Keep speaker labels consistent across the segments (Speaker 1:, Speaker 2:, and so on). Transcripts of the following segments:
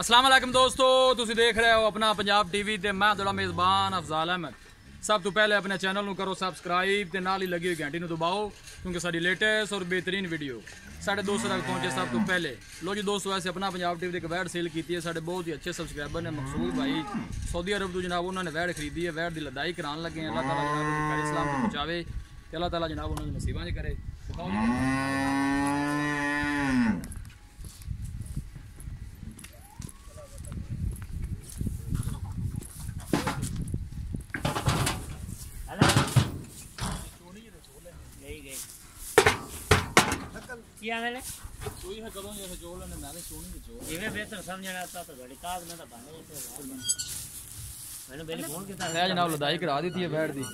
Speaker 1: ਅਸਲਾਮ ਅਲੈਕਮ ਦੋਸਤੋ, ਤੁਸੀਂ ਦੇਖ ਰਹੇ ਹੋ ਆਪਣਾ ਪੰਜਾਬ ਟੀਵੀ ਤੇ ਮੈਂ ਤੁਹਾਡਾ ਮੇਜ਼ਬਾਨ ਅਫਜ਼ਾਲ ਅਹਿਮਦ। ਸਭ ਤੋਂ ਪਹਿਲੇ ਆਪਣੇ ਚੈਨਲ ਨੂੰ ਕਰੋ ਸਬਸਕ੍ਰਾਈਬ ਤੇ ਨਾਲ ਹੀ ਲੱਗੀ ਹੋਈ ਘੰਟੀ ਨੂੰ ਦਬਾਓ, ਕਿਉਂਕਿ ਸਾਡੀ ਲੇਟੈਸਟ ਔਰ ਬਿਹਤਰੀਨ ਵੀਡੀਓ ਸਾਡੇ ਦੋਸਤਾਂ ਤੱਕ ਪਹੁੰਚੇ ਸਭ ਤੋਂ ਪਹਿਲੇ। ਲੋ ਜੀ ਦੋਸਤੋ ਐਸੇ ਆਪਣਾ ਪੰਜਾਬ ਟੀਵੀ ਦੇ ਇੱਕ ਵੈਡ ਸੇਲ ਕੀਤੀ ਹੈ, ਸਾਡੇ ਬਹੁਤ ਹੀ ਅੱਛੇ ਸਬਸਕ੍ਰਾਈਬਰ ਨੇ ਮਕਸੂਦ ਭਾਈ। ਸਾਊਦੀ ਅਰਬ ਤੋਂ ਜਨਾਬ ਉਹਨਾਂ ਨੇ ਵੈਡ ਖਰੀਦੀ ਹੈ ਵੈਡ ਦੀ ਲਦਾਈ ਕਰਾਉਣ ਲੱਗੇ ਅੱਲਾਹ ਤਾਲਾ ਜਨਾਬ ਨੂੰ ਖੈਰ ਇਸਲਾਮ ਤੋਂ ਪਹੁੰਚਾਵੇ ਤੇ ਅੱਲਾਹ ਤਾਲਾ ਜਨਾਬ ਉਹਨਾਂ ਨੂੰ ਨਸੀਬਾਂ 'ਚ ਕਰੇ।
Speaker 2: ਕੀ ਆਵੇਲੇ
Speaker 1: ਕੋਈ ਹੈ ਕਦੋਂ ਇਹ ਜੋਲ ਨੇ ਮੈਂ ਸੋਹਣੀ ਵਿੱਚ
Speaker 2: ਜਿਵੇਂ ਬਿਹਤਰ ਸਮਝਣਾ ਤਾਂ ਤਾਂ ਘੜੀ ਕਾਗ ਮੈਂ ਤਾਂ ਬਾਣੇ ਤੇ ਮੈਨੂੰ ਬੇਲੀ ਫੋਨ ਕੀਤਾ।
Speaker 1: ਹੈ ਜਨਾਬ ਲਦਾਈ ਕਰਾ ਦਿੱਤੀ ਹੈ ਵੈਡ ਦੀ।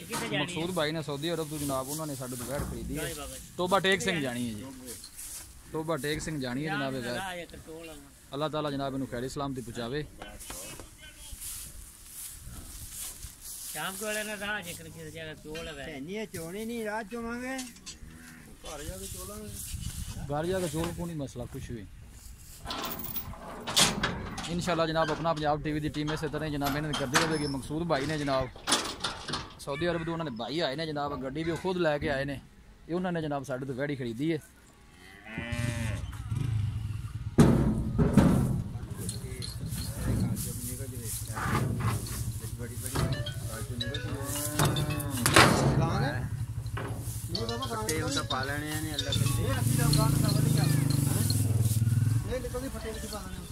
Speaker 2: ਇਹ ਕਿੱਥੇ ਜਾਣੀ
Speaker 1: ਮਕਸੂਦ ਭਾਈ ਨੇ ਸਾਊਦੀ ਅਰਬ ਤੋਂ ਜਨਾਬ ਉਹਨਾਂ ਨੇ ਸਾਡੇ ਤੋਂ ਵੈਡ ਖਰੀਦੀ ਹੈ। ਤੋਬਾ ਟੇਕ ਸਿੰਘ ਜਾਣੀ ਹੈ? ਜੀ। ਤੋਬਾ ਟੇਕ ਸਿੰਘ ਜਾਣੀ ਹੈ ਜਨਾਬ
Speaker 2: ਆ।
Speaker 1: ਅੱਲਾਹ ਤਾਲਾ ਜਨਾਬ ਇਹਨੂੰ ਖੈਰ ਇਸਲਾਮ ਤੇ ਪਹੁੰਚਾਵੇ।
Speaker 2: ਸ਼ਾਮ ਕੋ ਵਾਲੇ ਨਾ ਰਾਹ ਜੇ ਕਰ ਕਿਸੇ ਜਗ੍ਹਾ ਟੋਲ ਹੈ
Speaker 3: ਨਹੀਂ ਚੋਣੀ ਨਹੀਂ ਰਾਤ ਚੋਵਾਂਗੇ।
Speaker 1: ਘਰ ਜਾ ਕੇ ਚੋਲ ਕੋਈ ਨਹੀਂ ਮਸਲਾ ਕੁਛ ਵੀ। ਇਨਸ਼ਾਅੱਲਾ ਜਨਾਬ ਆਪਣਾ ਪੰਜਾਬ ਟੀਵੀ ਦੀ ਟੀਮ ਇਸੇ ਤਰ੍ਹਾਂ ਜਨਾਬ ਇਹਨਾਂ ਦੀ ਕਰਦੀ ਰਹੇਗੀ। ਮਕਸੂਦ ਭਾਈ ਨੇ ਜਨਾਬ ਸਾਊਦੀ ਅਰਬ ਤੋਂ ਉਹਨਾਂ ਨੇ ਭਾਈ ਆਏ ਨੇ ਜਨਾਬ ਗੱਡੀ ਵੀ ਉਹ ਖੁਦ ਲੈ ਕੇ ਆਏ ਨੇ। ਇਹ ਉਹਨਾਂ ਨੇ ਜਨਾਬ ਸਾਡੇ ਤੋਂ ਵੈੜੀ ਖਰੀਦੀ ਹੈ
Speaker 3: ਪਾ ਲੈਣੇ ਨੇ ਅੱਲਾ ਕਹਿੰਦੇ ਇਹ ਨਿਕਲਦੀ ਫੱਟੇ ਵਿੱਚ ਪਾ ਲੈਣੇ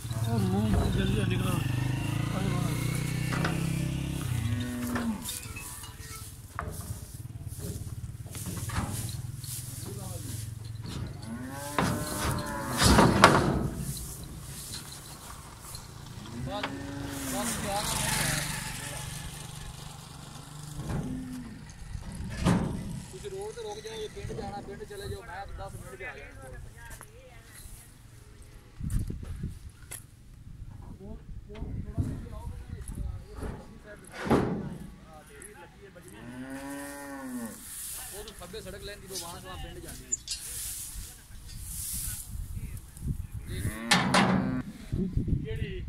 Speaker 1: ਤੁਸੀਂ ਰੋਡ ਤੇ ਰੁਕ ਜਾਓ, ਜੇ ਪਿੰਡ ਜਾਣਾ, ਪਿੰਡ ਚਲੇ ਜਾਓ, ਮੈਂ 10 ਮਿੰਟ 'ਚ ਆ ਜਾਣਾ। ਉਹ ਤੋਂ ਖੱਬੇ ਸੜਕ ਲੈਂਦੀ ਤੋਂ ਵਾਂ ਤੋਂ ਪਿੰਡ ਜਾਂਦੀ ਹੈ। ਕਿਹੜੀ?